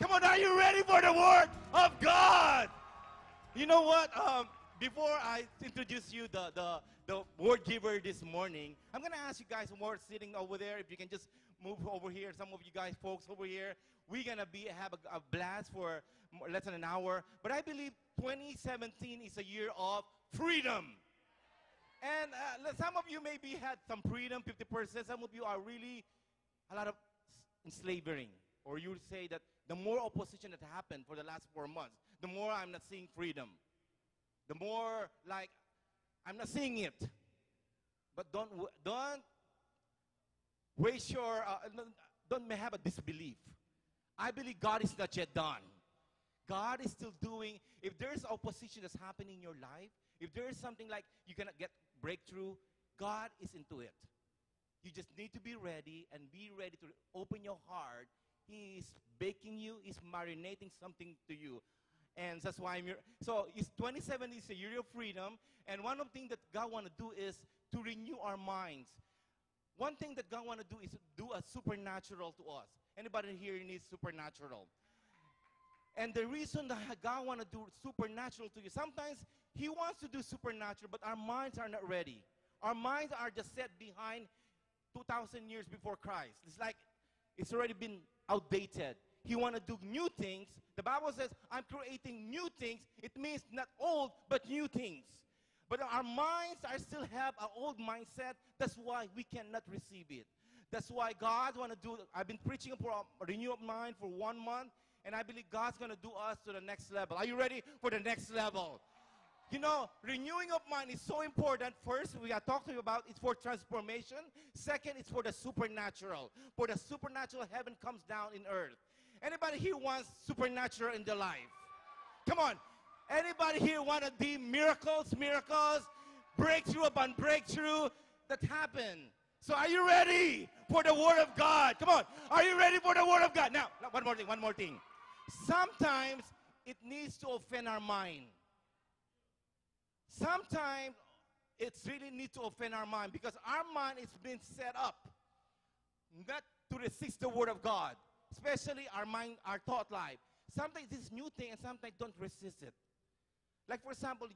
Come on, are you ready for the Word of God? You know what? Um, before I introduce you the, the, the word giver this morning, I'm going to ask you guys who are sitting over there, if you can just move over here. Some of you guys, folks over here, we're going to be have a, a blast for less than an hour. But I believe 2017 is a year of freedom. And uh, some of you maybe had some freedom, 50%. Some of you are really a lot of enslaving. Or you say that the more opposition that happened for the last four months, the more I'm not seeing freedom. The more like I'm not seeing it. But don't don't waste your uh, don't have a disbelief. I believe God is not yet done. God is still doing. If there's opposition that's happening in your life, if there is something like you cannot get breakthrough, God is into it. You just need to be ready and be ready to open your heart. He is baking you, He's marinating something to you. And that's why I'm here. So it's 27 is a year of freedom. And one of the things that God want to do is to renew our minds. One thing that God want to do is do a supernatural to us. Anybody here needs supernatural? And the reason that God want to do supernatural to you, sometimes He wants to do supernatural, but our minds are not ready. Our minds are just set behind 2,000 years before Christ. It's like it's already been outdated. He want to do new things. The Bible says, I'm creating new things. It means not old, but new things. But our minds are still have an old mindset. That's why we cannot receive it. That's why God want to do. I've been preaching for a renew of mind for one month, and I believe God's going to do us to the next level. Are you ready for the next level? You know, renewing of mind is so important. First, we are talking about it's for transformation. Second, it's for the supernatural. For the supernatural, heaven comes down in earth. Anybody here wants supernatural in their life? Come on. Anybody here want to see miracles, miracles, breakthrough upon breakthrough that happen? So are you ready for the Word of God? Come on. Are you ready for the Word of God? Now, one more thing, one more thing. Sometimes it needs to offend our mind. Sometimes it's really need to offend our mind because our mind is being set up not to resist the word of God, especially our mind, our thought life. Sometimes this new thing and sometimes don't resist it. Like for example,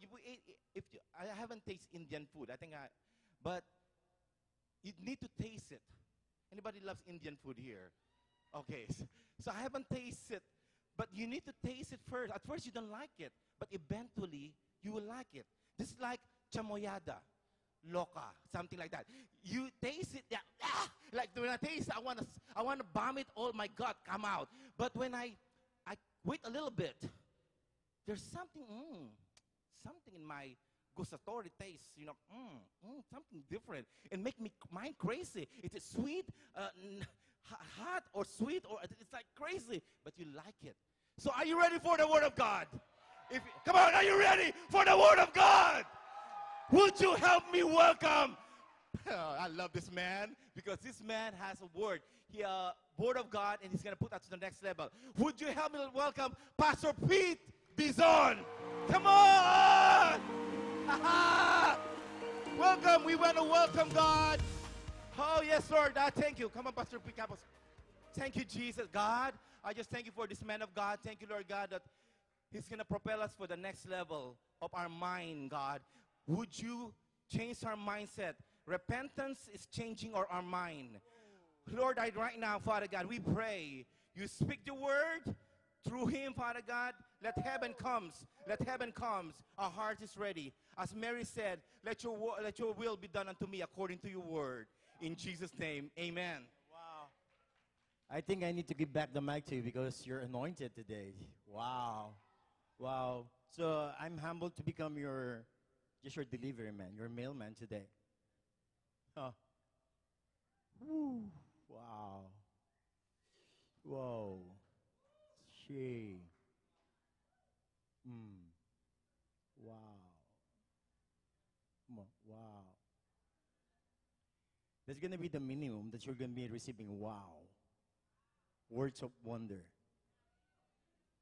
if, you, I haven't tasted Indian food, I think I, but you need to taste it. Anybody loves Indian food here? Okay, so, I haven't tasted, it, but you need to taste it first. At first you don't like it, but eventually you will like it. Just like chamoyada, loca, something like that. You taste it, yeah, ah, like when I taste I want to, I want to vomit all my gut come out. But when I, I wait a little bit, there's something, mm, something in my gustatory taste, you know, mm, mm, something different. It make me mind crazy. Is it sweet, uh, hot, or sweet, or it's like crazy, but you like it. So are you ready for the Word of God? If, come on, are you ready for the Word of God? Would you help me welcome? I love this man because this man has a word. He uh, word of God, and he's gonna put that to the next level. Would you help me welcome Pastor Pete Bison? Come on! welcome. We want to welcome God. Oh yes, Lord. Uh, thank you. Come on, Pastor Pete. Thank you, Jesus. God, I just thank you for this man of God. Thank you, Lord God, that he's going to propel us for the next level of our mind, God. Would you change our mindset? Repentance is changing our, our mind. Lord, I right now, Father God, we pray you speak the word through him, Father God. Let heaven comes. Let heaven comes. Our heart is ready. As Mary said, let your, let your will be done unto me according to your word. In Jesus' name, amen. Wow. I think I need to give back the mic to you because you're anointed today. Wow. Wow. So I'm humbled to become your just your delivery man, your mailman today. Huh. Woo. Wow. Whoa. Gee. Mm. Wow. Wow. That's going to be the minimum that you're going to be receiving. Wow. Words of wonder.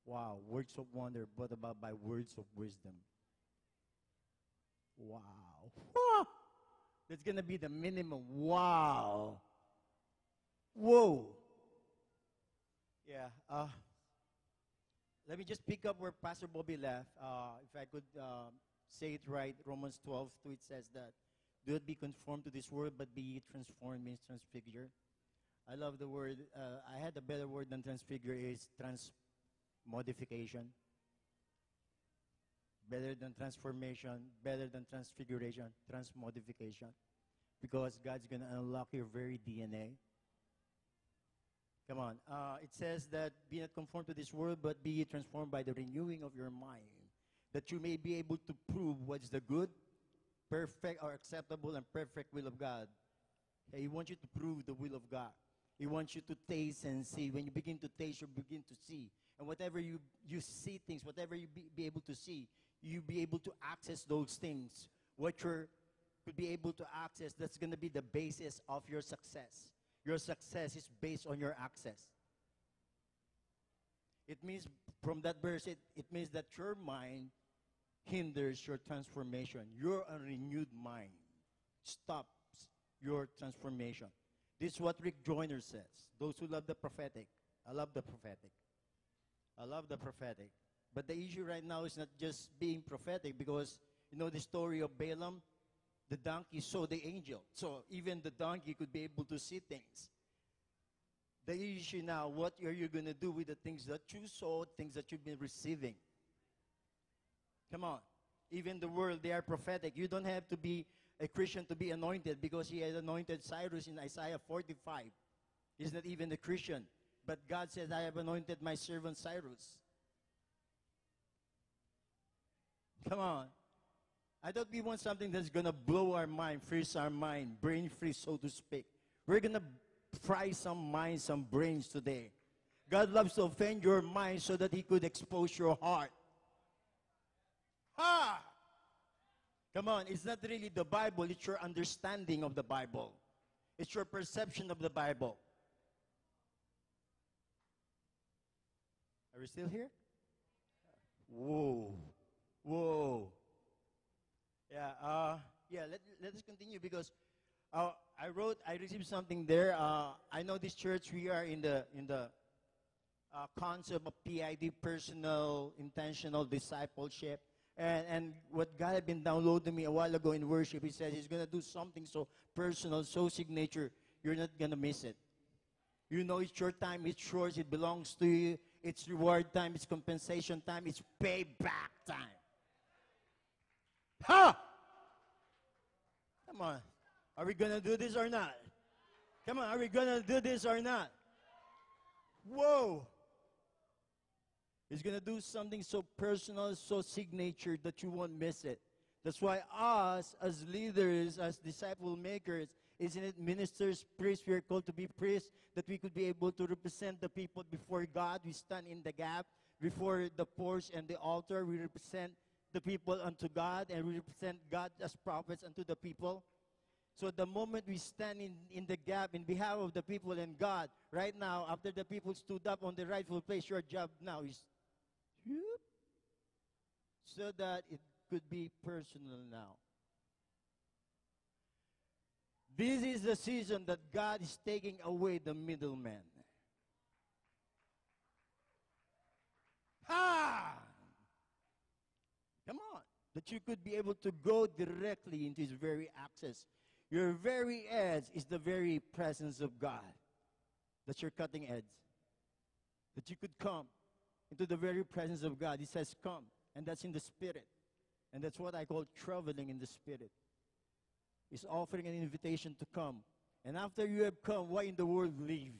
Wow. Words of wonder, but about by words of wisdom. Wow. That's going to be the minimum. Wow. Whoa. Yeah. Uh, let me just pick up where Pastor Bobby left. Uh, if I could um, say it right, Romans 12, 2, it says that, do not be conformed to this world, but be transformed, means transfigure. I love the word. Uh, I had a better word than transfigure is transmodification. Better than transformation, better than transfiguration, transmodification. Because God's going to unlock your very DNA. Come on. Uh, it says that be not conformed to this world, but be transformed by the renewing of your mind, that you may be able to prove what's the good, perfect, or acceptable and perfect will of God. He wants you to prove the will of God. He wants you to taste and see. When you begin to taste, you begin to see. And whatever you, you see things, whatever you be, be able to see, you be able to access those things. What you could be able to access, that's going to be the basis of your success. Your success is based on your access. It means, from that verse, it, it means that your mind hinders your transformation. Your unrenewed mind stops your transformation. This is what Rick Joyner says. Those who love the prophetic, I love the prophetic. I love the prophetic. But the issue right now is not just being prophetic because you know the story of Balaam? The donkey saw the angel. So even the donkey could be able to see things. The issue now, what are you going to do with the things that you saw, things that you've been receiving? Come on. Even the world, they are prophetic. You don't have to be a Christian to be anointed because he had anointed Cyrus in Isaiah 45. He's not even a Christian. But God says, I have anointed my servant Cyrus. Come on. I thought we want something that's going to blow our mind, freeze our mind, brain freeze, so to speak. We're going to fry some minds, some brains today. God loves to offend your mind so that He could expose your heart. Ha! Come on, it's not really the Bible, it's your understanding of the Bible. It's your perception of the Bible. Are we still here? Whoa. Whoa. Yeah, uh, yeah, let, let us continue because uh, I wrote, I received something there. Uh, I know this church, we are in the, in the uh, concept of PID, personal, intentional discipleship. And, and what God had been downloading me a while ago in worship, He says He's going to do something so personal, so signature, you're not going to miss it. You know it's your time, it's yours, it belongs to you. It's reward time, it's compensation time, it's payback time. Ha! Come on. Are we going to do this or not? Come on, are we going to do this or not? Whoa! He's going to do something so personal, so signature that you won't miss it. That's why us, as leaders, as disciple makers, isn't it ministers, priests, we are called to be priests, that we could be able to represent the people before God. We stand in the gap before the porch and the altar. We represent the people unto God, and we represent God as prophets unto the people. So the moment we stand in, in the gap in behalf of the people and God, right now, after the people stood up on the rightful place, your job now is so that it could be personal now. This is the season that God is taking away the middleman. Ha! Come on. That you could be able to go directly into His very access. Your very edge is the very presence of God. That's your cutting edge. That you could come into the very presence of God. He says, Come. And that's in the Spirit. And that's what I call traveling in the Spirit. He's offering an invitation to come. And after you have come, why in the world leave?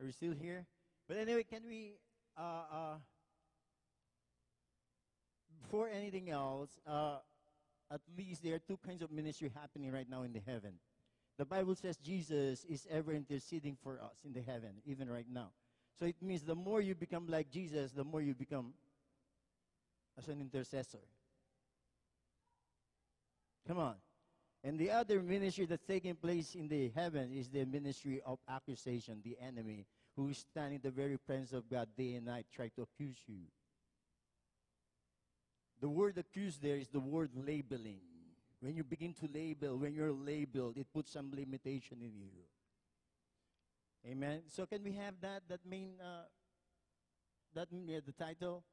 Are you still here? But anyway, can we, uh, uh, before anything else, uh, at least there are two kinds of ministry happening right now in the heaven. The Bible says Jesus is ever interceding for us in the heaven, even right now. So it means the more you become like Jesus, the more you become as an intercessor. Come on. And the other ministry that's taking place in the heaven is the ministry of accusation, the enemy who is standing in the very presence of God day and night trying to accuse you. The word accuse there is the word labeling. When you begin to label, when you're labeled, it puts some limitation in you. Amen. So can we have that that main uh, that m- yeah, the title?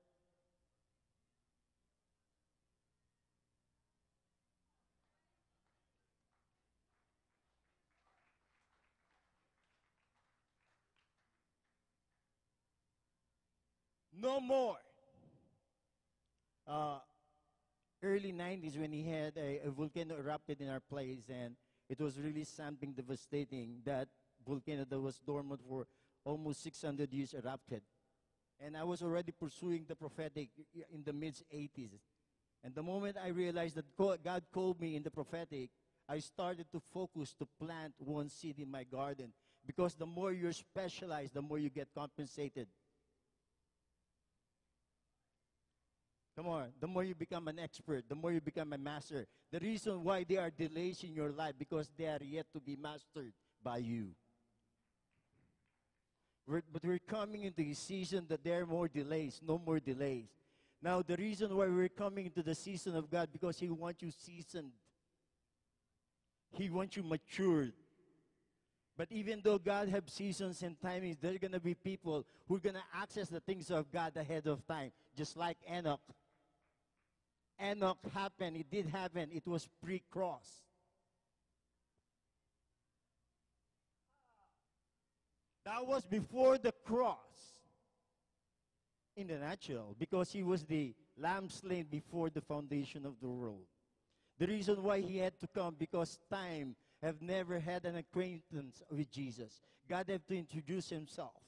No more. Uh, early 90s when he had a, a volcano erupted in our place and it was really something devastating that volcano that was dormant for almost 600 years erupted. And i was already pursuing the prophetic in the mid 80s and the moment i realized that god called me in the prophetic i started to focus to plant one seed in my garden because the more you're specialized the more you get compensated Come on. The more you become an expert, the more you become a master. The reason why there are delays in your life because they are yet to be mastered by you. We're, but we're coming into a season that there are more delays, no more delays. Now, the reason why we're coming into the season of God because He wants you seasoned. He wants you matured. But even though God have seasons and timings, there are going to be people who are going to access the things of God ahead of time, just like Enoch. Enoch happened. It did happen. It was pre-cross. That was before the cross in the natural because he was the lamb slain before the foundation of the world. The reason why he had to come because time have never had an acquaintance with Jesus. God had to introduce himself.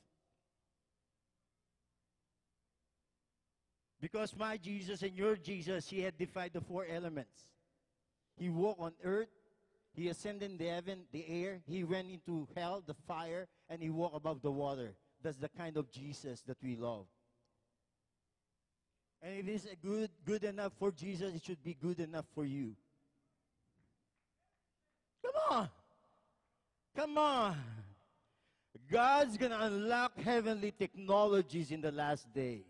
Because my Jesus and your Jesus, he had defied the four elements. He walked on earth, he ascended in the heaven, the air, he went into hell, the fire, and he walked above the water. That's the kind of Jesus that we love. And if it's a good good enough for Jesus, it should be good enough for you. Come on. Come on. God's going to unlock heavenly technologies in the last day,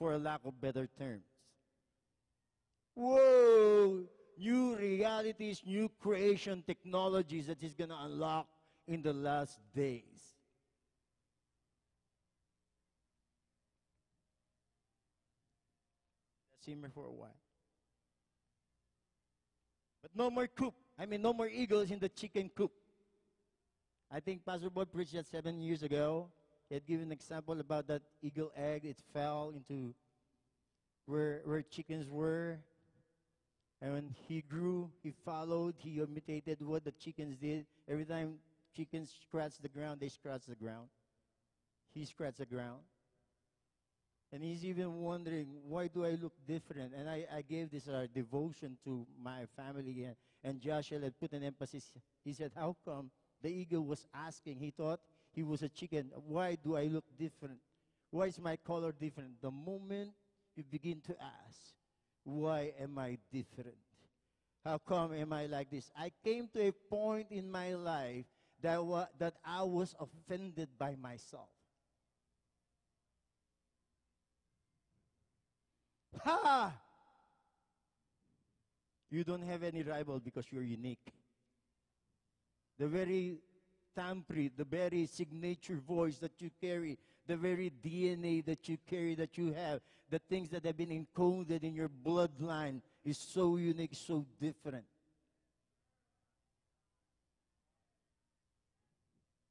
for a lack of better terms. Whoa! New realities, new creation technologies that He's going to unlock in the last days. Let's simmer for a while. But no more coop. I mean, no more eagles in the chicken coop. I think Pastor Boy preached that seven years ago. He had given an example about that eagle egg. It fell into where, where chickens were. And when he grew, he followed, he imitated what the chickens did. Every time chickens scratch the ground, they scratch the ground. He scratched the ground. And he's even wondering, why do I look different? And I, I gave this uh, devotion to my family, and, and Joshua had put an emphasis. He said, How come the eagle was asking? He thought he was a chicken. Why do I look different? Why is my color different? The moment you begin to ask, Why am I different? How come am I like this? I came to a point in my life that, wa- that I was offended by myself. Ha! You don't have any rival because you're unique. The very the very signature voice that you carry, the very DNA that you carry, that you have, the things that have been encoded in your bloodline is so unique, so different.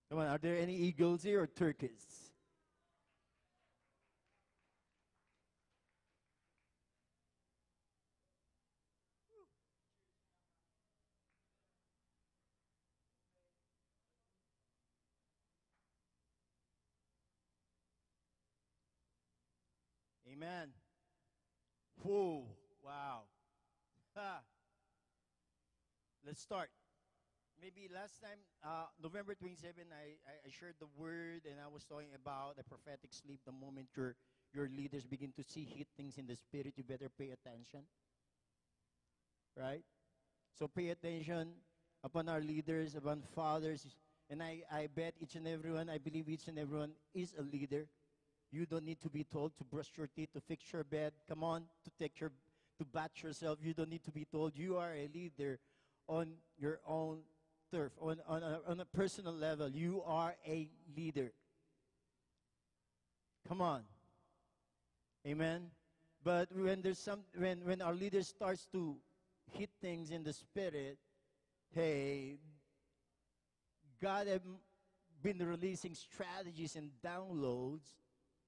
Come on, are there any eagles here or turkeys? Amen. Whoa. Wow. Ha. Let's start. Maybe last time, uh, November 27, I, I, I shared the word and I was talking about the prophetic sleep. The moment your, your leaders begin to see hit things in the spirit, you better pay attention. Right? So pay attention upon our leaders, upon fathers. And I, I bet each and everyone, I believe each and everyone is a leader. You don't need to be told to brush your teeth, to fix your bed. Come on, to take your, to batch yourself. You don't need to be told you are a leader on your own turf, on, on, a, on a personal level. You are a leader. Come on. Amen. But when there's some when when our leader starts to hit things in the spirit, hey, God have been releasing strategies and downloads.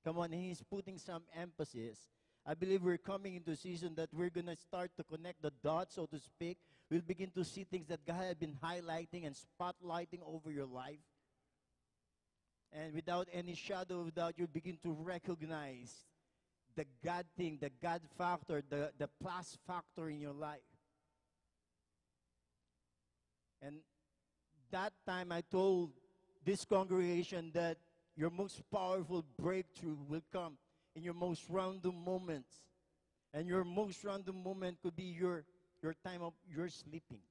Come on, He's putting some emphasis. I believe we're coming into a season that we're going to start to connect the dots, so to speak. We'll begin to see things that God has been highlighting and spotlighting over your life. And without any shadow of doubt, you'll begin to recognize the God thing, the God factor, the, the plus factor in your life. And that time I told this congregation that your most powerful breakthrough will come in your most random moments. And your most random moment could be your, your time of your sleeping.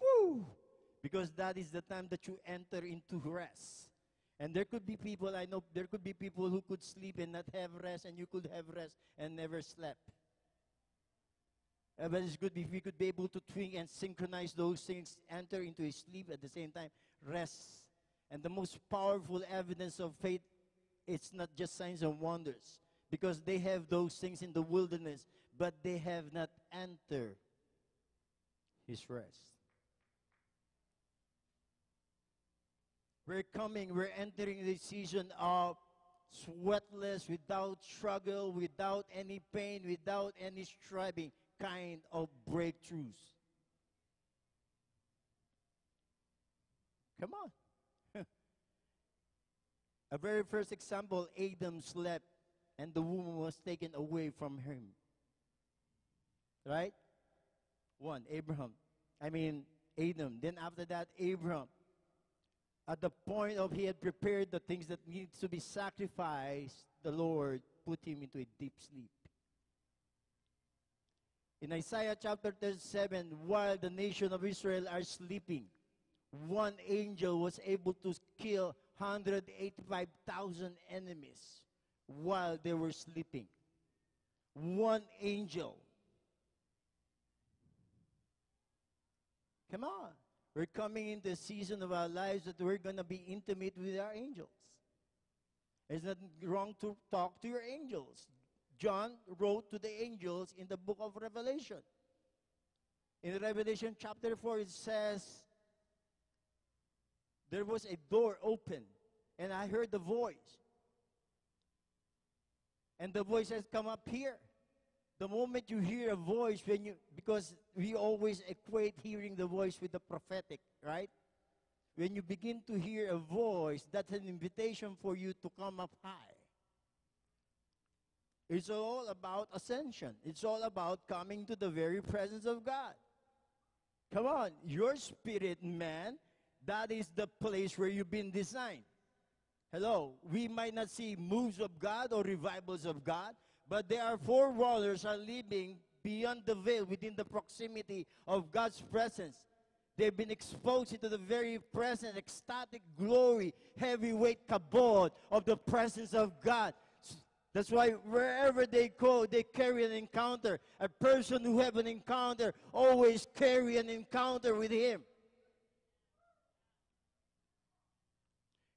Woo! Because that is the time that you enter into rest. And there could be people, I know, there could be people who could sleep and not have rest, and you could have rest and never slept. Uh, but it's good if we could be able to twin and synchronize those things, enter into his sleep at the same time, rest. And the most powerful evidence of faith, it's not just signs and wonders, because they have those things in the wilderness, but they have not entered his rest. We're coming, we're entering the season of sweatless, without struggle, without any pain, without any striving kind of breakthroughs. Come on. A very first example Adam slept and the woman was taken away from him. Right? One, Abraham. I mean, Adam. Then after that, Abraham. At the point of he had prepared the things that needs to be sacrificed, the Lord put him into a deep sleep. In Isaiah chapter 37, while the nation of Israel are sleeping, one angel was able to kill 185,000 enemies while they were sleeping. One angel. Come on. We're coming into a season of our lives that we're going to be intimate with our angels. It's not wrong to talk to your angels. John wrote to the angels in the book of Revelation. In Revelation chapter 4, it says, There was a door open, and I heard the voice. And the voice says, Come up here. The moment you hear a voice, when you because we always equate hearing the voice with the prophetic, right? When you begin to hear a voice, that's an invitation for you to come up high. It's all about ascension. It's all about coming to the very presence of God. Come on, your spirit man, that is the place where you've been designed. Hello, we might not see moves of God or revivals of God, but there are forerunners are living beyond the veil, within the proximity of God's presence. They've been exposed to the very present, ecstatic glory, heavyweight kabod of the presence of God. That's why wherever they go, they carry an encounter. A person who have an encounter always carry an encounter with him.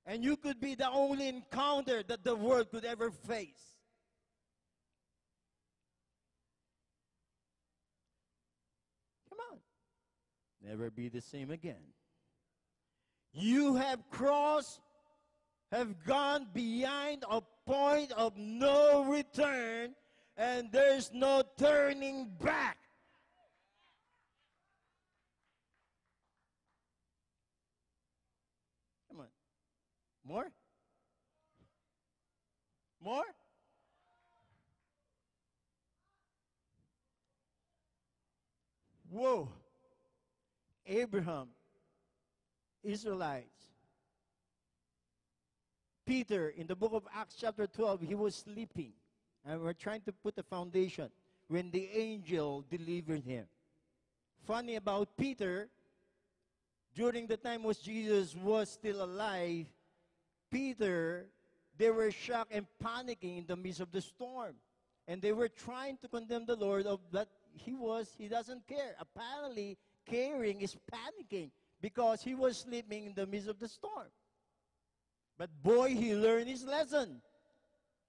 And you could be the only encounter that the world could ever face. Come on. Never be the same again. You have crossed, have gone beyond a point of no return, and there's no turning back. Come on. More? More? Whoa. Abraham, Israelites, Peter, in the book of Acts, chapter 12, he was sleeping. And we're trying to put the foundation when the angel delivered him. Funny about Peter, during the time was Jesus was still alive, Peter, they were shocked and panicking in the midst of the storm. And they were trying to condemn the Lord of that he was, he doesn't care. Apparently, caring is panicking because he was sleeping in the midst of the storm. But boy, he learned his lesson.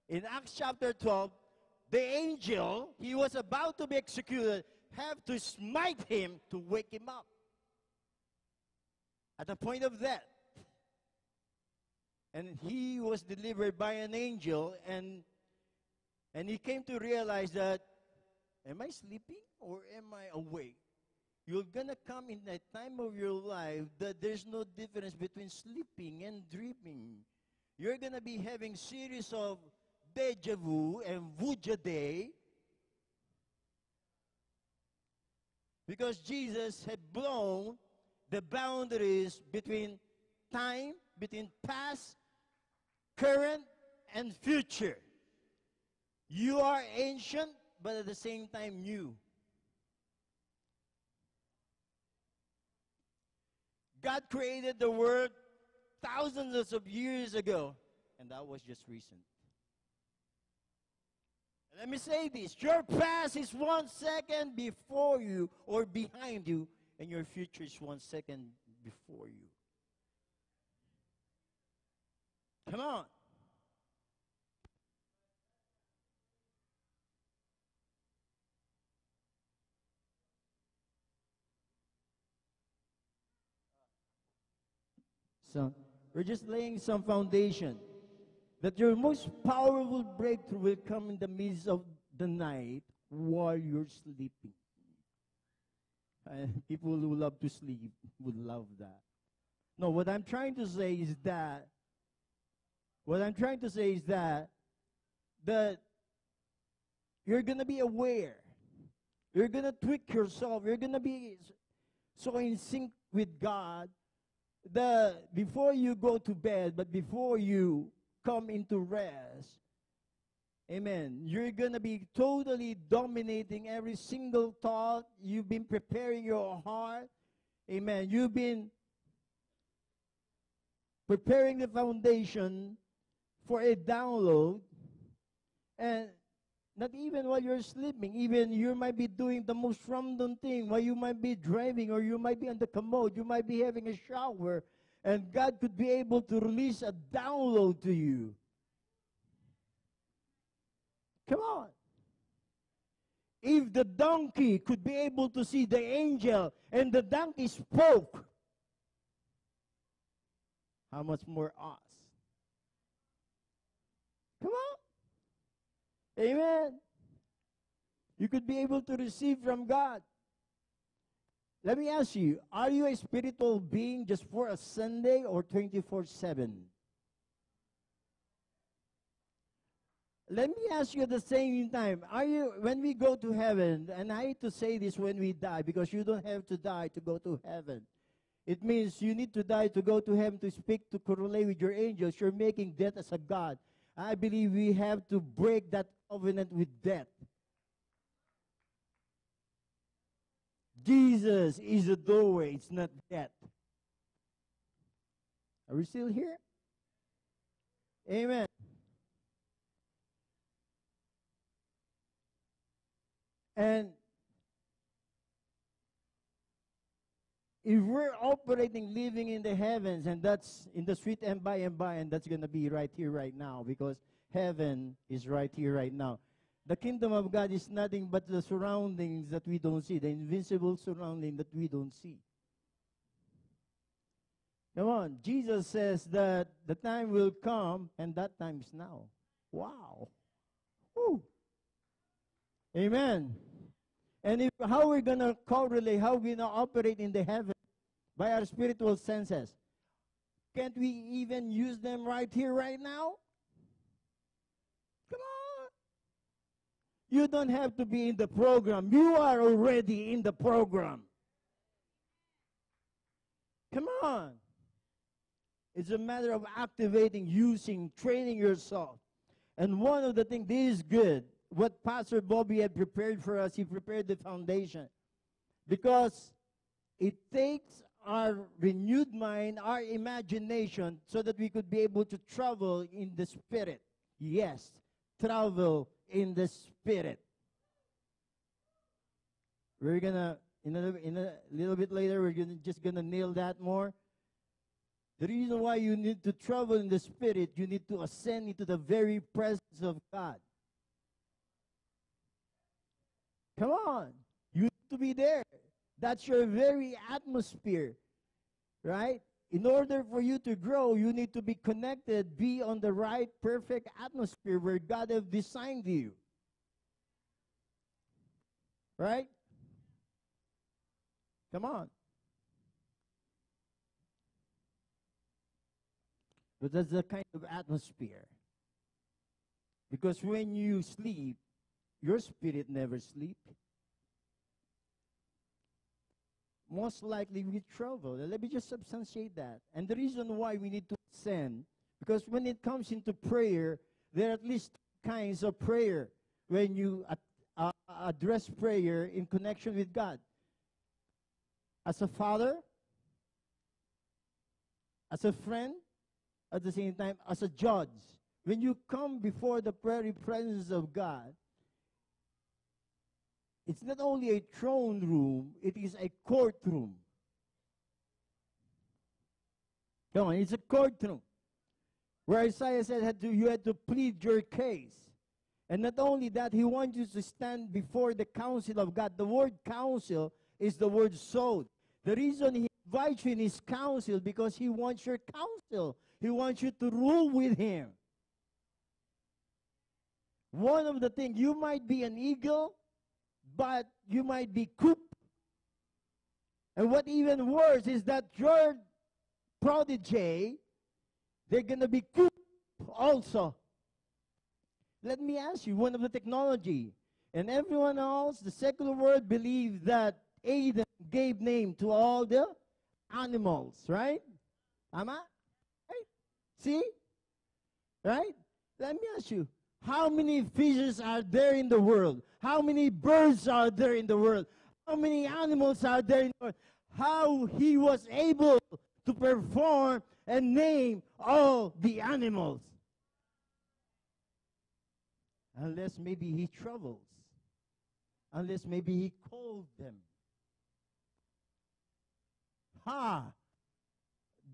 In Acts chapter 12, the angel, he was about to be executed, have to smite him to wake him up. At the point of death. And he was delivered by an angel, and, and he came to realize that, am I sleeping or am I awake? You're gonna come in a time of your life that there's no difference between sleeping and dreaming. You're gonna be having series of deja vu and vuja day because Jesus had blown the boundaries between time, between past, current, and future. You are ancient, but at the same time new. God created the world thousands of years ago, and that was just recent. Let me say this your past is one second before you or behind you, and your future is one second before you. Come on. We're just laying some foundation that your most powerful breakthrough will come in the midst of the night while you're sleeping. And people who love to sleep would love that. No, what I'm trying to say is that what I'm trying to say is that that you're going to be aware. You're going to tweak yourself. You're going to be so in sync with God the before you go to bed, but before you come into rest, amen, you're going to be totally dominating every single thought. You've been preparing your heart. Amen. You've been preparing the foundation for a download. And not even while you're sleeping, even you might be doing the most random thing while you might be driving or you might be on the commode, you might be having a shower, and God could be able to release a download to you. Come on. If the donkey could be able to see the angel and the donkey spoke, how much more us? Come on. Amen. You could be able to receive from God. Let me ask you, are you a spiritual being just for a Sunday or 24 7? Let me ask you at the same time, are you, when we go to heaven, and I hate to say this when we die, because you don't have to die to go to heaven. It means you need to die to go to heaven to speak, to correlate with your angels. You're making death as a God. I believe we have to break that covenant with death. Jesus is the doorway, it's not death. Are we still here? Amen. And if we're operating, living in the heavens, and that's in the sweet and by and by, and that's going to be right here, right now, because heaven is right here, right now. The kingdom of God is nothing but the surroundings that we don't see, the invisible surrounding that we don't see. Come on, Jesus says that the time will come, and that time is now. Wow. Woo. Amen. And if, how we're going to correlate, how we're going to operate in the heaven by our spiritual senses. Can't we even use them right here, right now? You don't have to be in the program. You are already in the program. Come on. It's a matter of activating, using, training yourself. And one of the things, this is good. What Pastor Bobby had prepared for us, he prepared the foundation. Because it takes our renewed mind, our imagination, so that we could be able to travel in the spirit. Yes, travel in the spirit. We're gonna in a, in a little bit later. We're gonna just gonna nail that more. The reason why you need to travel in the spirit, you need to ascend into the very presence of God. Come on, you need to be there. That's your very atmosphere, right? In order for you to grow, you need to be connected, be on the right, perfect atmosphere where God has designed you. Right? Come on. But that's the kind of atmosphere. Because when you sleep, your spirit never sleep. Most likely we travel. Let me just substantiate that. And the reason why we need to ascend, because when it comes into prayer, there are at least kinds of prayer when you uh, address prayer in connection with God. As a father, as a friend, at the same time as a judge. When you come before the very presence of God, it's not only a throne room, it is a courtroom. Come on, it's a courtroom. Where Isaiah said had to, you had to plead your case. And not only that, he wants you to stand before the council of God. The word council is the word sod. The reason he invites you in his council because he wants your counsel. He wants you to rule with him. One of the things, you might be an eagle, but you might be coop. And what even worse is that your protege, they're going to be coop also. Let me ask you, one of the technology, and everyone else, the secular world believes that Adam gave name to all the animals, right? Ama? Right? See? Right? Let me ask you, how many fishes are there in the world? How many birds are there in the world? How many animals are there in the world? How he was able to perform and name all the animals. Unless maybe he travels. Unless maybe he called them. Ha!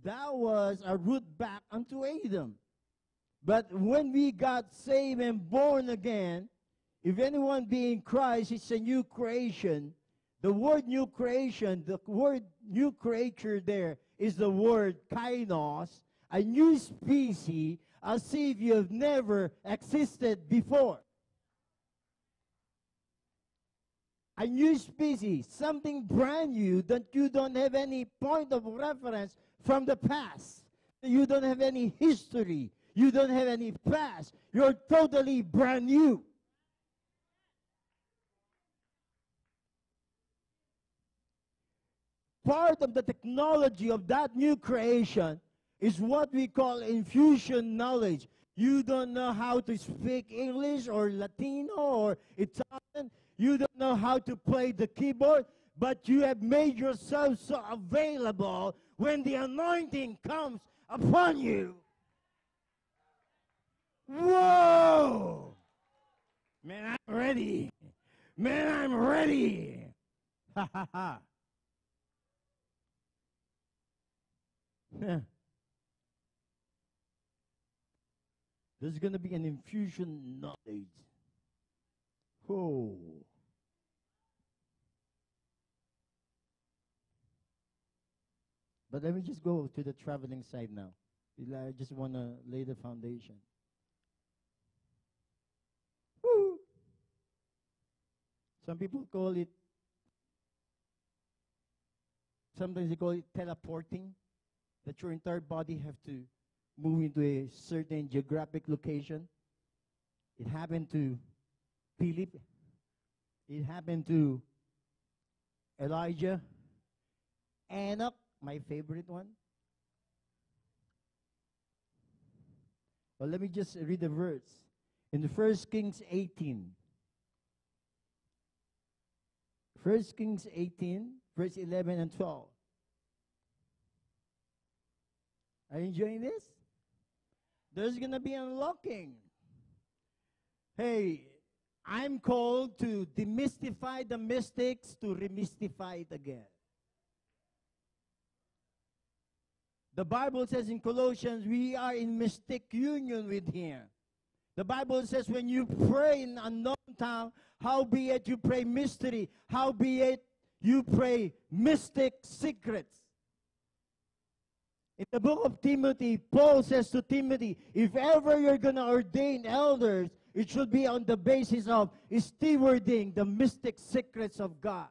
That was a root back unto Adam. But when we got saved and born again, if anyone be in Christ, it's a new creation. The word new creation, the word new creature there is the word kainos, a new species, as if you have never existed before. A new species, something brand new that you don't have any point of reference from the past. You don't have any history. You don't have any past. You're totally brand new. Part of the technology of that new creation is what we call infusion knowledge. You don't know how to speak English or Latino or Italian. You don't know how to play the keyboard, but you have made yourself so available when the anointing comes upon you. Whoa! Man, I'm ready. Man, I'm ready. Ha ha ha. There's going to be an infusion knowledge. Oh. But let me just go to the traveling side now. I just want to lay the foundation. Woo. Some people call it, sometimes they call it teleporting that your entire body have to move into a certain geographic location. It happened to Philip. It happened to Elijah. Enoch, my favorite one. Well, let me just read the verse. In the First Kings 18. First Kings 18, verse 11 and 12. Are you enjoying this? There's going to be unlocking. Hey, I'm called to demystify the mystics to remystify it again. The Bible says in Colossians, we are in mystic union with Him. The Bible says when you pray in unknown tongue, howbeit you pray mystery, howbeit you pray mystic secrets. In the book of Timothy, Paul says to Timothy, if ever you're going to ordain elders, it should be on the basis of stewarding the mystic secrets of God.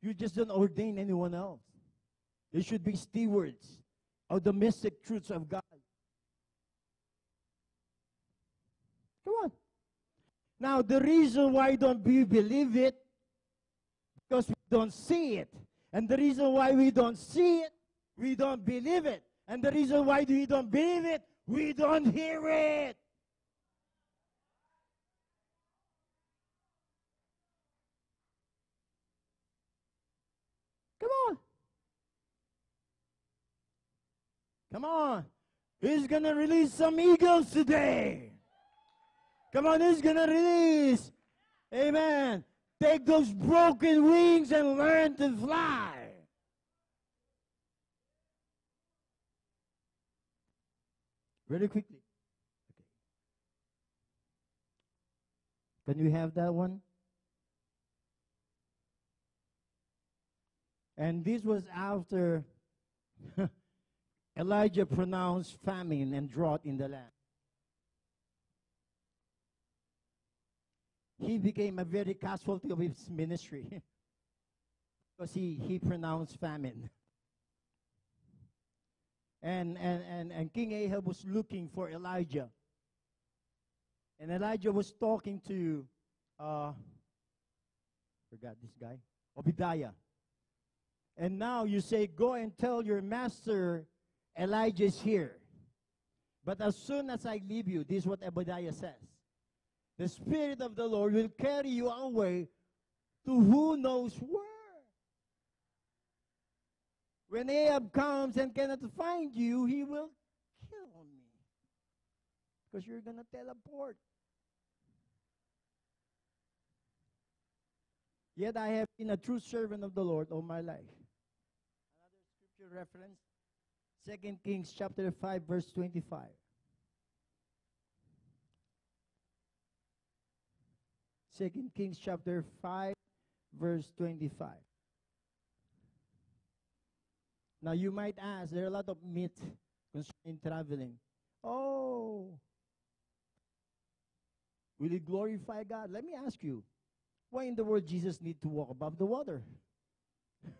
You just don't ordain anyone else. They should be stewards of the mystic truths of God. Come on. Now, the reason why don't we believe it, because we don't see it. And the reason why we don't see it, we don't believe it. And the reason why we don't believe it, we don't hear it. Come on. Come on. He's going to release some eagles today. Come on, he's going to release. Amen. Take those broken wings and learn to fly. Very quickly. Okay. Can you have that one? And this was after Elijah pronounced famine and drought in the land. He became a very casualty of his ministry because he, he pronounced famine. And, and, and, and King Ahab was looking for Elijah. And Elijah was talking to, uh, forgot this guy, Obadiah. And now you say, Go and tell your master Elijah is here. But as soon as I leave you, this is what Obadiah says the Spirit of the Lord will carry you away to who knows where. When Ahab comes and cannot find you, he will kill me. Because you're going to teleport. Yet I have been a true servant of the Lord all my life. Another scripture reference, 2 Kings chapter 5, verse 25. Second Kings chapter 5, verse 25. Now you might ask, there are a lot of myths concerning traveling. Oh, will it glorify God? Let me ask you, why in the world Jesus need to walk above the water?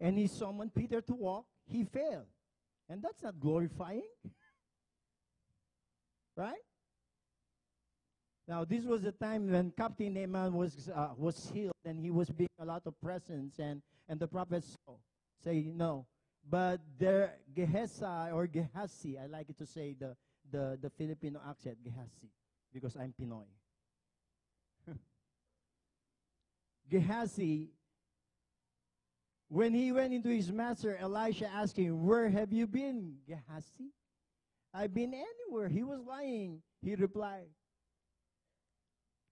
and he summoned Peter to walk, he failed. And that's not glorifying. Right? Now, this was the time when Captain Naaman was, uh, was healed and he was being a lot of presents, and, and the prophet saw, say, no. But there, Gehazi or Gehazi, I like it to say the, the, the Filipino accent, Gehazi, because I'm Pinoy. Gehazi, when he went into his master, Elisha asked him, Where have you been, Gehazi? I've been anywhere. He was lying. He replied,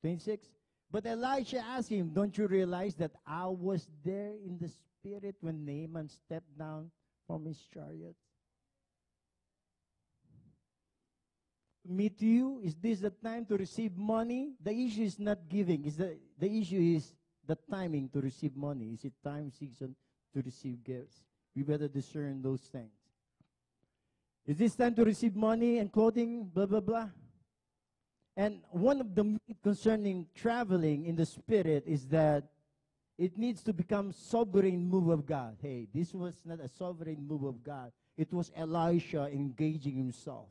26. But Elisha asked him, Don't you realize that I was there in the spirit when Naaman stepped down from his chariot? Meet you? Is this the time to receive money? The issue is not giving. Is the, the issue is the timing to receive money. Is it time season to receive gifts? We better discern those things. Is this time to receive money and clothing? Blah, blah, blah. And one of the concerning traveling in the spirit is that it needs to become sovereign move of God. Hey, this was not a sovereign move of God. It was Elisha engaging himself.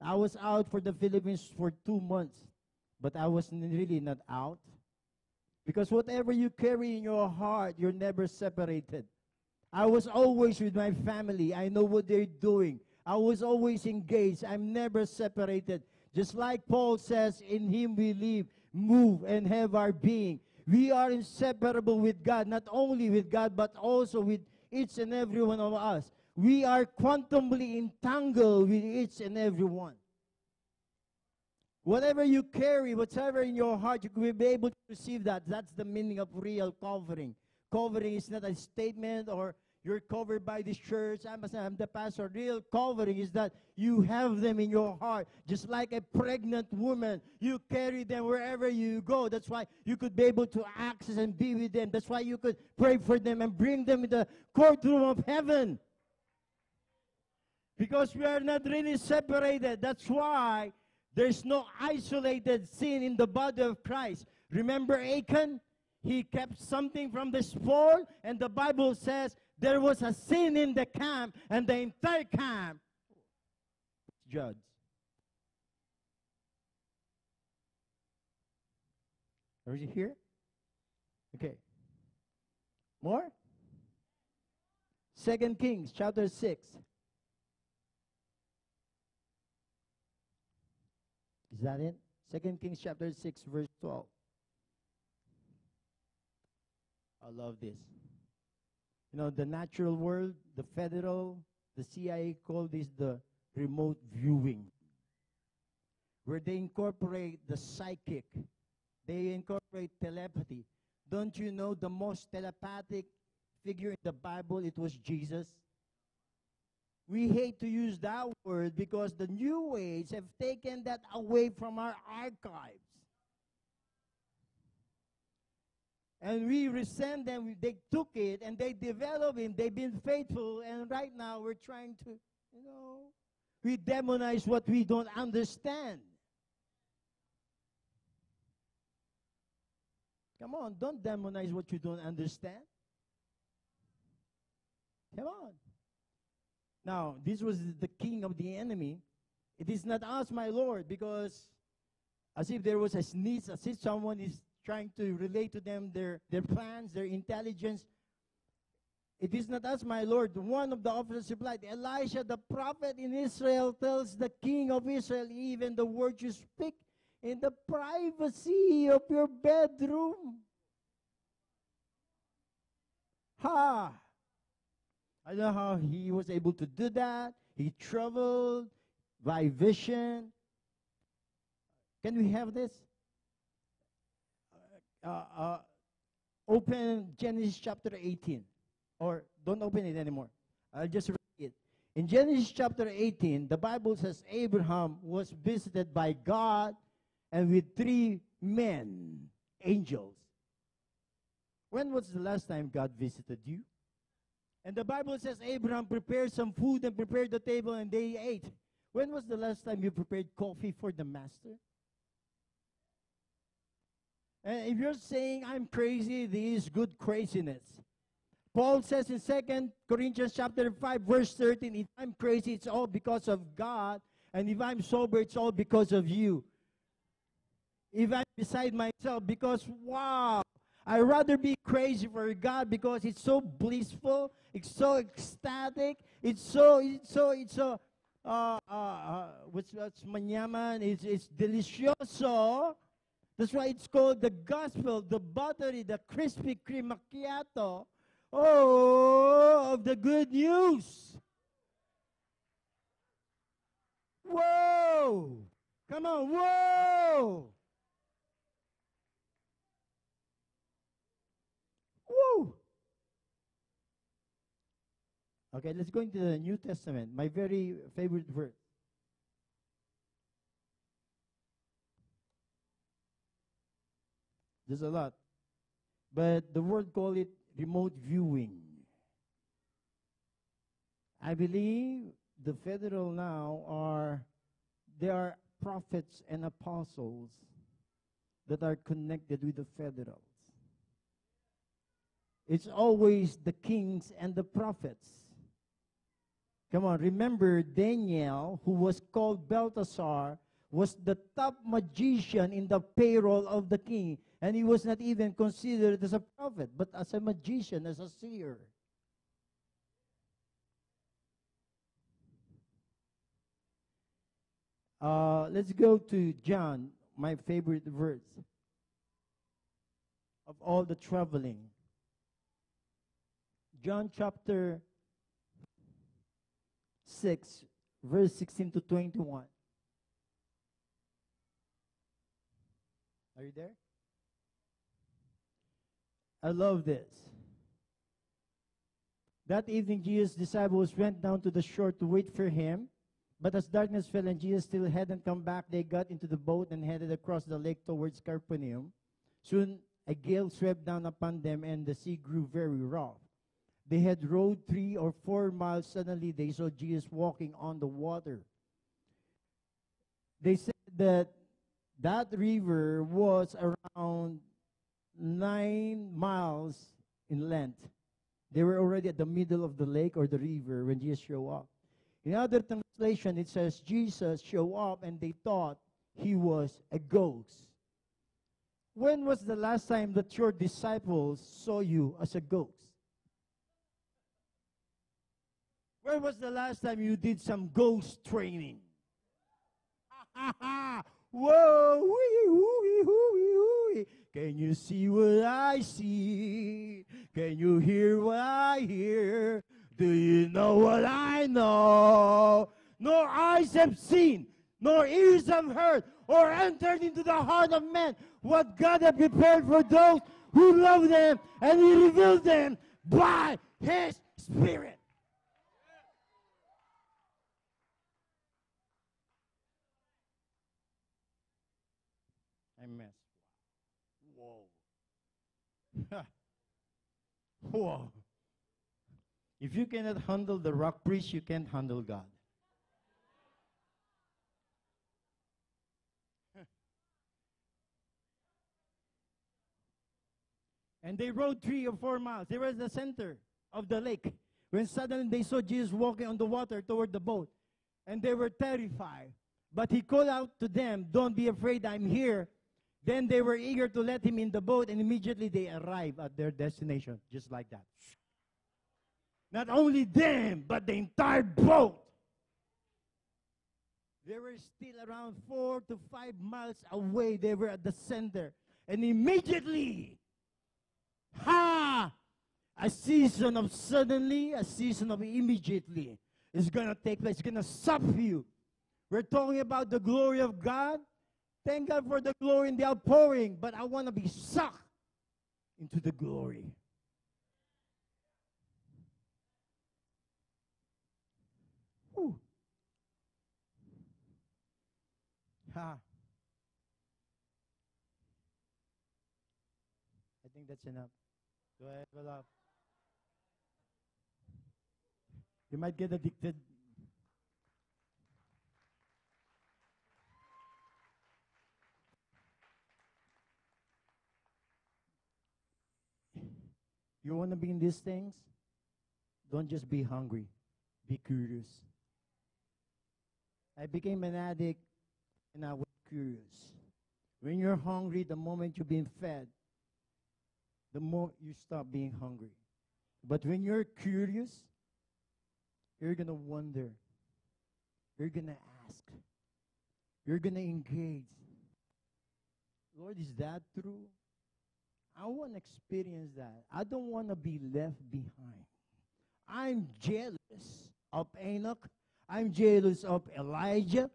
I was out for the Philippines for two months, but I was really not out. Because whatever you carry in your heart, you're never separated. I was always with my family. I know what they're doing. I was always engaged. I'm never separated. Just like Paul says, in him we live, move, and have our being. We are inseparable with God, not only with God, but also with each and every one of us. We are quantumly entangled with each and every one. Whatever you carry, whatever in your heart, you will be able to receive that. That's the meaning of real covering. Covering is not a statement or you're covered by this church. I'm, I'm the pastor. Real covering is that you have them in your heart, just like a pregnant woman. You carry them wherever you go. That's why you could be able to access and be with them. That's why you could pray for them and bring them in the courtroom of heaven. Because we are not really separated. That's why there's no isolated sin in the body of Christ. Remember Achan? He kept something from the spoil, and the Bible says there was a sin in the camp, and the entire camp judged. Are you here? Okay. More? Second Kings chapter 6. Is that it? Second Kings chapter 6, verse 12. I love this. You know, the natural world, the federal, the CIA call this the remote viewing, where they incorporate the psychic, they incorporate telepathy. Don't you know the most telepathic figure in the Bible? It was Jesus. We hate to use that word because the New Age have taken that away from our archives. And we resent them. They took it and they developed it. They've been faithful. And right now we're trying to, you know, we demonize what we don't understand. Come on, don't demonize what you don't understand. Come on. Now, this was the king of the enemy. It is not us, my Lord, because as if there was a sneeze, as if someone is trying to relate to them their, their plans, their intelligence. It is not us, my Lord. One of the officers replied, Elisha, the prophet in Israel, tells the king of Israel, even the words you speak in the privacy of your bedroom. Ha! I don't know how he was able to do that. He traveled by vision. Can we have this? Uh, uh, open Genesis chapter 18. Or don't open it anymore. I'll just read it. In Genesis chapter 18, the Bible says Abraham was visited by God and with three men, angels. When was the last time God visited you? And the Bible says Abraham prepared some food and prepared the table and they ate. When was the last time you prepared coffee for the master? And if you're saying I'm crazy, this is good craziness. Paul says in 2 Corinthians chapter 5 verse 13, if I'm crazy, it's all because of God. And if I'm sober, it's all because of you. If I'm beside myself, because wow, I'd rather be crazy for God because it's so blissful, it's so ecstatic, it's so, it's so, it's so, uh, uh, uh, what's, what's manyaman, it's, it's delicioso. That's why it's called the gospel, the buttery, the crispy cream macchiato. Oh, of the good news. Whoa! Come on, whoa! Whoa! Okay, let's go into the New Testament. My very favorite verse. There's a lot. But the world call it remote viewing. I believe the federal now are there are prophets and apostles that are connected with the federals. It's always the kings and the prophets. Come on, remember Daniel, who was called Belteshazzar, was the top magician in the payroll of the king. And he was not even considered as a prophet, but as a magician, as a seer. Uh, let's go to John, my favorite verse of all the traveling. John chapter 6, verse 16 to 21. Are you there? I love this. That evening, Jesus' disciples went down to the shore to wait for him. But as darkness fell and Jesus still hadn't come back, they got into the boat and headed across the lake towards Capernaum. Soon a gale swept down upon them, and the sea grew very rough. They had rowed three or four miles. Suddenly, they saw Jesus walking on the water. They said that that river was around nine miles in length. They were already at the middle of the lake or the river when Jesus showed up. In other translation, it says Jesus showed up and they thought he was a ghost. When was the last time that your disciples saw you as a ghost? When was the last time you did some ghost training? Whoa, wee, wee, wee, Can you see what I see? Can you hear what I hear? Do you know what I know? Nor eyes have seen, nor ears have heard, or entered into the heart of man what God had prepared for those who love them, and He revealed them by His Spirit. I messed. Whoa. Whoa. If you cannot handle the rock priest, you can't handle God. and they rode three or four miles. They were at the center of the lake when suddenly they saw Jesus walking on the water toward the boat. And they were terrified. But he called out to them, Don't be afraid, I'm here. Then they were eager to let him in the boat, and immediately they arrived at their destination, just like that. Not only them, but the entire boat. They were still around four to five miles away. They were at the center. And immediately, ha! A season of suddenly, a season of immediately is going to take place. It's going to sup you. We're talking about the glory of God. Thank God for the glory and the outpouring, but I want to be sucked into the glory. Whew. Ha. I think that's enough. Go ahead, Valap. You might get addicted. You want to be in these things? Don't just be hungry, be curious. I became an addict and I was curious. When you're hungry, the moment you're being fed, the more you stop being hungry. But when you're curious, you're going to wonder. You're going to ask. You're going to engage. Lord, is that true? I want to experience that. I don't want to be left behind. I'm jealous of Enoch. I'm jealous of Elijah.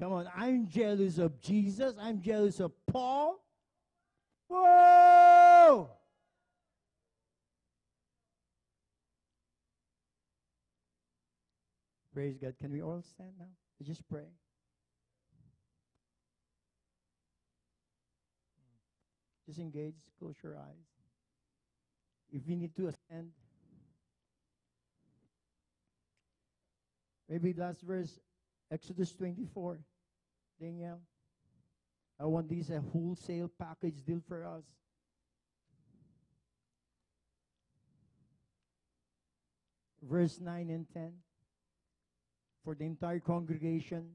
Come on, I'm jealous of Jesus. I'm jealous of Paul. Whoa! Praise God. Can we all stand now? Just pray. Just engage, close your eyes. If you need to ascend, maybe last verse, Exodus 24. Daniel, I want this a wholesale package deal for us. Verse 9 and 10. For the entire congregation,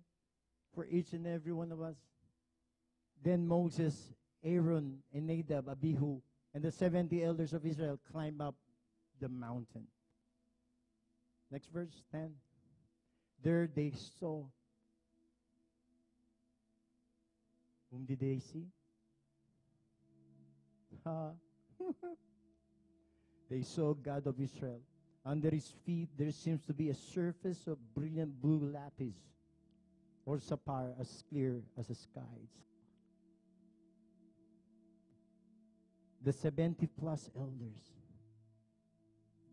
for each and every one of us. Then Moses Aaron and Nadab, Abihu, and the 70 elders of Israel climb up the mountain. Next verse 10. There they saw. Whom did they see? Uh, They saw God of Israel. Under his feet there seems to be a surface of brilliant blue lapis or sapphire as clear as the skies. The 70 plus elders,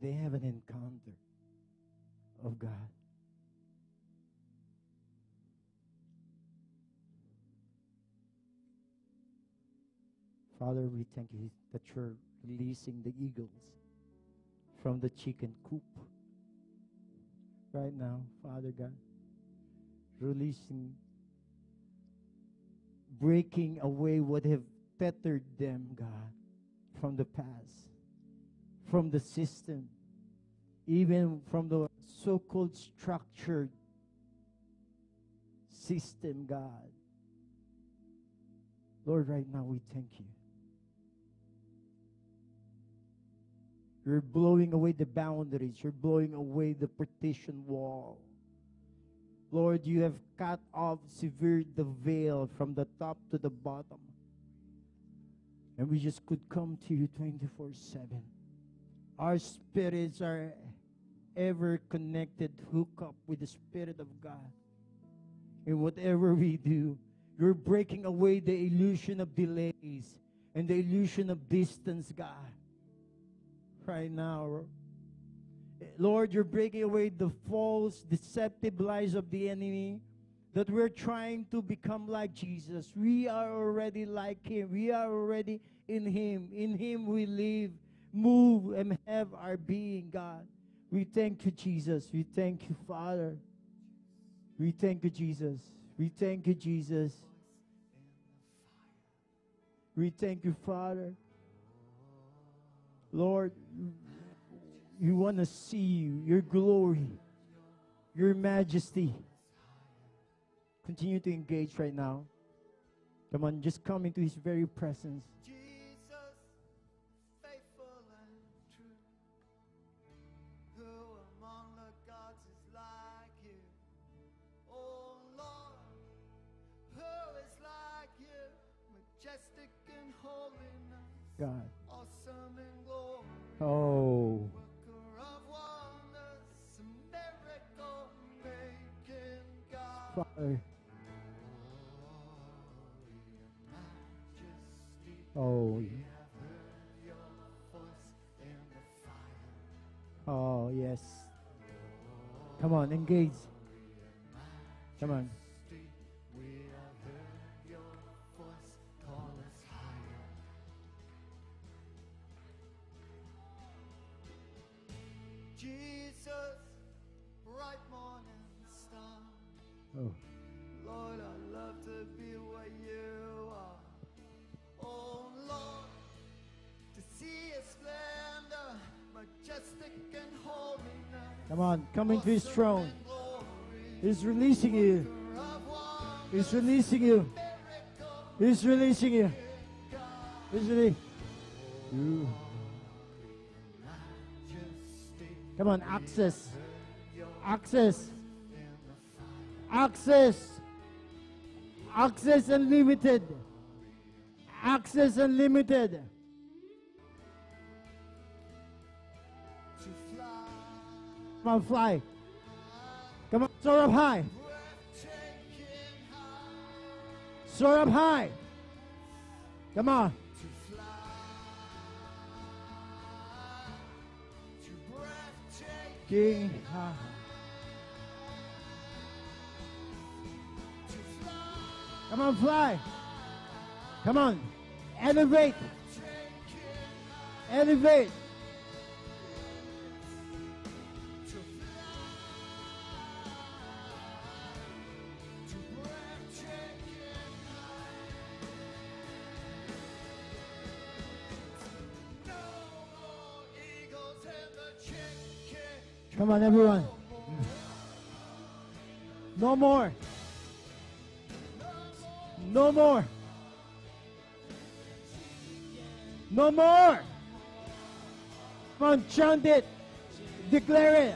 they have an encounter of God. Father, we thank you that you're releasing the eagles from the chicken coop right now, Father God. Releasing, breaking away what have fettered them, God, from the past, from the system, even from the so called structured system, God. Lord, right now we thank you. You're blowing away the boundaries. You're blowing away the partition wall. Lord, you have cut off, severed the veil from the top to the bottom. And we just could come to you 24 7. Our spirits are ever connected, hook up with the Spirit of God. In whatever we do, you're breaking away the illusion of delays and the illusion of distance, God right now. Lord, you're breaking away the false, deceptive lies of the enemy that we're trying to become like Jesus. We are already like Him. We are already in Him. In Him we live, move, and have our being, God. We thank you, Jesus. We thank you, Father. We thank you, Jesus. We thank you, Jesus. We thank you, Father. Lord, we want to see you, your glory, your majesty. Continue to engage right now. Come on, just come into his very presence. Jesus, faithful and true. Who among the gods is like you? Oh Lord, who is like you? Majestic in holiness, God. awesome in glory. Oh, wonders, miracle making God. Father. Oh, oh, yes. Come on, engage. Come on. Come on, come into his throne. He's releasing you. He's releasing you. He's releasing you. He's releasing you. Come on, access. Access. Access. Access unlimited. Access unlimited. Come on, fly. Come on, soar up high. Soar up high. Come on. high. Come on, fly. Come on. Elevate. Elevate. Come on, everyone. No more. No more. No more. Come on, chant it. Declare it.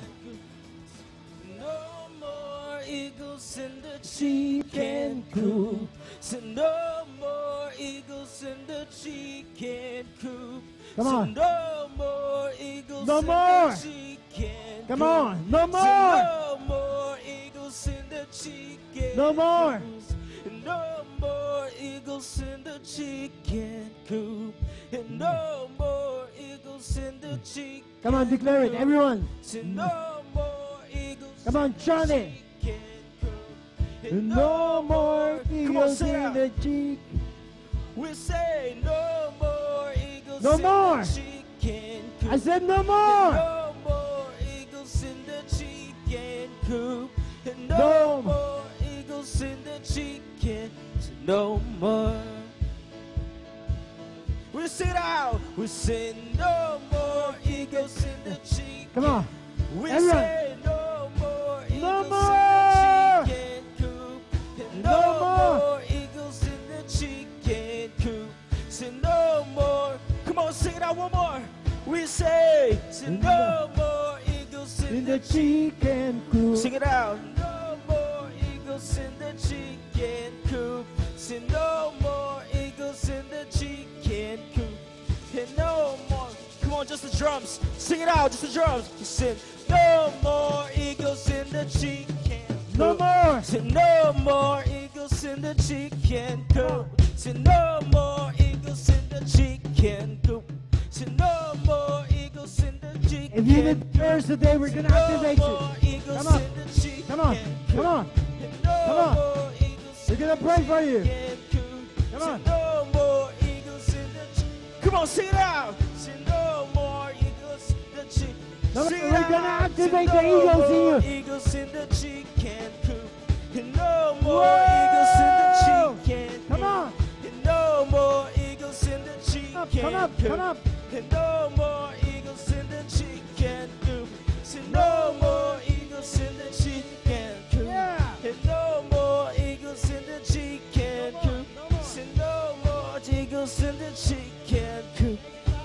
No more eagles in the chicken coop. So no more eagles in the chicken coop. Come on. no more eagles No more. Come on. No more. no more eagles in the chicken No more. No more eagles in the chicken coop. And no more eagles in the chicken Come on, declare it, everyone. No more eagles Come on, in the chicken coop. No more Come on, in the cheek. We say no more eagles No more. the chicken coop. I said. No more coop. And no, No. more eagles in the chicken. No more. We sit out. We say no more eagles in the chicken. Come on. We Everyone. say no more eagles No in the chicken coop. And No no, more. more eagles in the chicken coop. Say no more. Come on, sing it out one more. We say, say no more eagles in, In the chicken coop. Sing it out. No more eagles in the chicken coop. Say no more eagles in the chicken coop. And no more. Come on, just the drums. Sing it out, just the drums. Sing. No more eagles in the chicken coop. No more. Say no more eagles in the chicken coop. Say no more eagles in the chicken coop. Say no If you did prayers today, we're going to activate you. Come on. in the chicken Come on. Come on. Come on. We're going to pray for you. Come on. no more eagles in the chi- Come on, sing it out. No more eagles in the chicken. No, Sing it we're gonna activate the no eagles in more you. Eagles in the chicken coop. And no more eagles in the chicken Come on. No more eagles in the chicken come up, come up. No more eagles no more eagles in the chicken coop. Yeah. And no more eagles in the chicken coop. Say no more eagles in the chicken coop.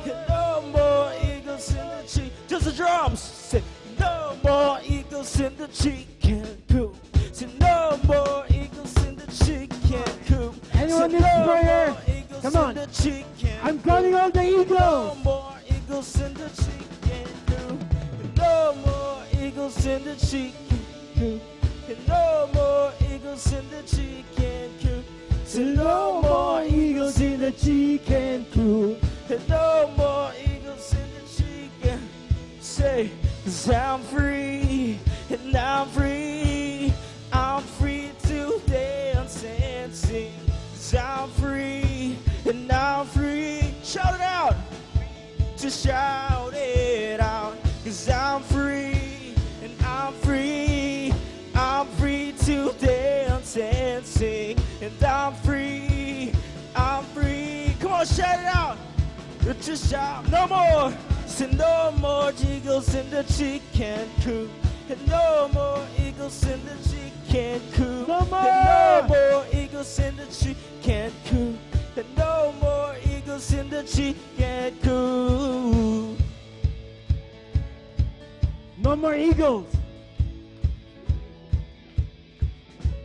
And no more eagles in the chicken. Just the drums. Say no more eagles in the chicken coop. Say no more eagles in the chicken coop. Anyone needs no prayer? Come on. I'm calling all the eagles. no more eagles in the chicken. No more eagles in the chicken coop. No more eagles in the chicken coop. So No more eagles in the chicken coop. No more eagles in the chicken. Say, cause I'm free, and I'm free. I'm free to dance and sing. Cause I'm free, and I'm free. Shout it out to shout it out. Just shout no more. Say no more eagles in the chicken coop. And no more eagles in the chicken coop. No And more. no more eagles in the chicken coop. And no more eagles in the chicken coop. No more eagles.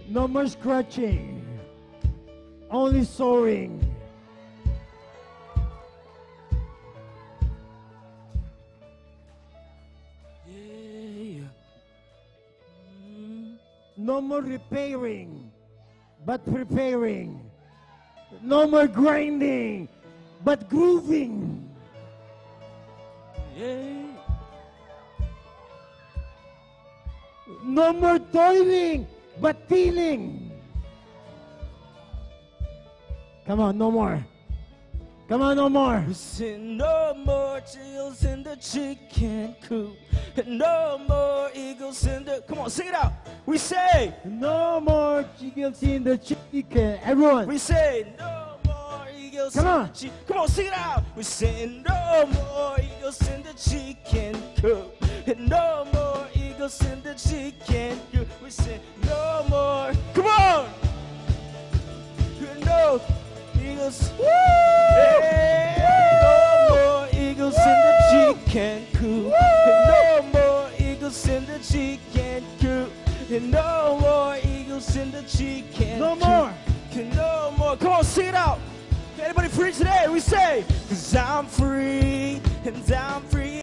No more scratching. Only soaring. No more repairing, but preparing. No more grinding, but grooving. No more toiling, but feeling. Come on, no more. Come on, no more. We say no more eagles in the chicken coop. No more eagles in the. Come on, sing it out. We say, No more chickens in the chicken. Everyone. we say no more eagles Come in on. the chicken. Come on, sing it out. We say no more eagles in the chicken coop. No more eagles in the chicken coop. We say no more. Come on. No eagles. Yeah. No more eagles in the chicken coop. No more eagles in the chicken coop. And no more eagles in the chicken No more. No more. Come on, sing it out. Anybody free today? We say, cause I'm free and I'm free.